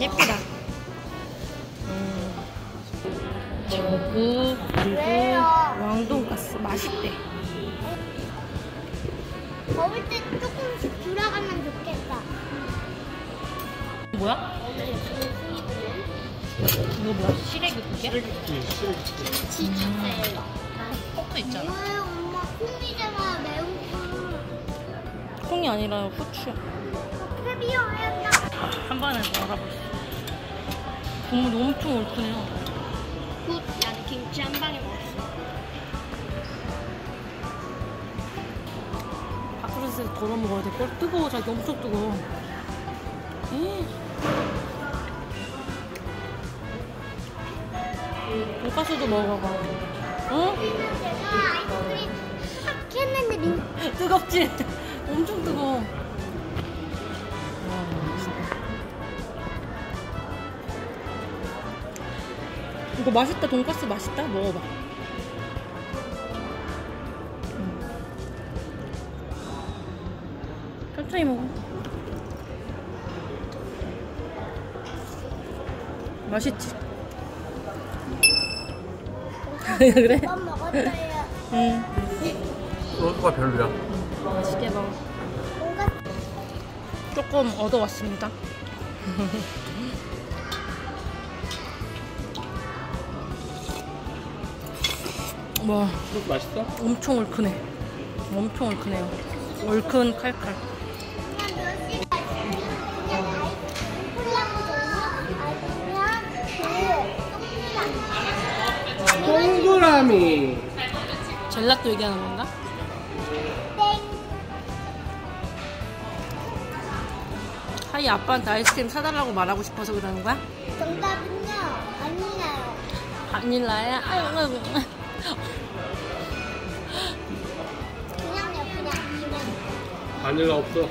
예쁘다. 음. 저구 그리고 왜요? 왕돈가스 맛있대. 먹을 때 조금씩 돌아가면 좋겠다. 뭐야? 이거 뭐야? 시래기 두개? 진짜 콩도 있잖아. 왜 엄마 콩이잖아 매운 콩. 콩이 아니라 후추야. 크비어야 한 번에 알아보겠어. 국물이 엄청 얼큰해요. 굿. 나는 김치 한 방에 먹었어. 밥그릇에서 덜어 먹어야 돼. 걸 뜨거워, 자기 엄청 뜨거워. 에이. 돈가스도 먹어봐. 응? 제가 아이스크림 탁 했는데 민 뜨겁지? 엄청 뜨거워. 이거 맛있다. 돈가스 맛있다. 먹어봐. 음. 천천히 먹어. 맛있지? 그래? 밥 먹었어요. 응. 소스가 별로야. 맛있게 먹어. 조금 얻어왔습니다. 와, 소스 맛있어? 엄청 얼큰해. 엄청 얼큰해요. 얼큰 칼칼. 그 동그라미. 젤라또 얘기하는 건가? 땡. 하이 아빠한테 아이스크림 사달라고 말하고 싶어서 그러는 거야? 정답은요 아니에요. 바닐라야? 아이고, 아이고. 그냥요 그냥 그냥. 바닐라 없어.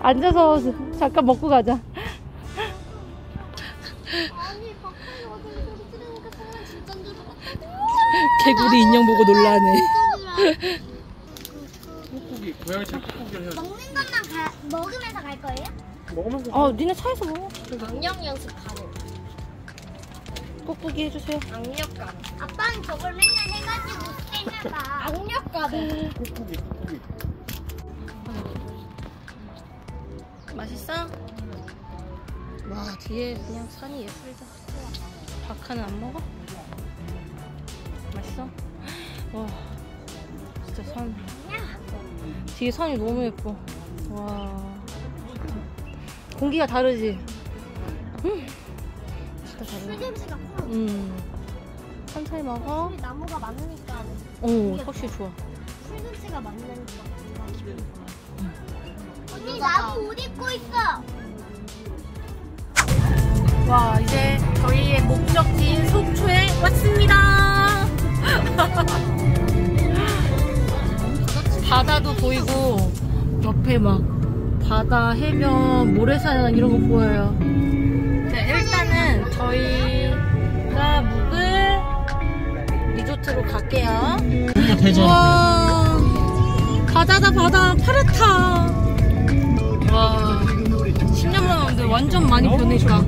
앉아서 잠깐 먹고 가자. 개구리 인형 보고 놀라네. 꾹꾹이 고양이 차 꾹꾹이를 해야 돼. 먹는 것만 가, 먹으면서 갈 거예요? 먹으면서. 어, 니네 차에서 먹어. 악력 연습 가능. 꾹꾹이 해주세요. 악력 가능. 아빠는 저걸 맨날 해가지고 스테이크가 악력 가능. 꾹꾹이 꾹꾹이. 맛있어? 와 뒤에 그냥 산이 예술이다 박하는 안 먹어? 맛있어? 와 진짜 산 뒤에 산이 너무 예뻐 와 공기가 다르지? 음. 진짜 냄새가 커. 음. 천천히 먹어. 나무가 많으니까 오 확실히 좋아. 술 냄새가 맡는 거. 언니 나무 옷 입고 있어. 와 이제 저희의 목적지인 속초에 왔습니다. 바다도 보이고 옆에 막 바다, 해변, 모래사장 이런 거 보여요. 네, 일단은 저희가 묵을 리조트로 갈게요. 우와 바다다 바다 파랗다. 와 10년만 왔는데 완전 많이 변했다